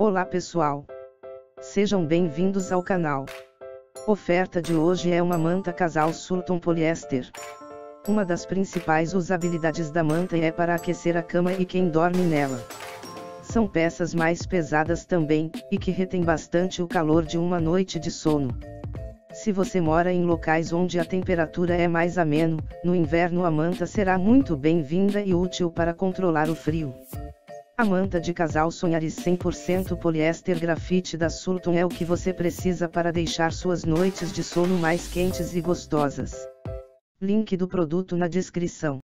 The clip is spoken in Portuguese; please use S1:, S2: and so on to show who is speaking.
S1: Olá pessoal! Sejam bem-vindos ao canal. Oferta de hoje é uma manta casal Sultan Poliéster. Uma das principais usabilidades da manta é para aquecer a cama e quem dorme nela. São peças mais pesadas também, e que retêm bastante o calor de uma noite de sono. Se você mora em locais onde a temperatura é mais ameno, no inverno a manta será muito bem-vinda e útil para controlar o frio. A manta de casal Sonharis 100% poliéster grafite da Sultan é o que você precisa para deixar suas noites de sono mais quentes e gostosas. Link do produto na descrição.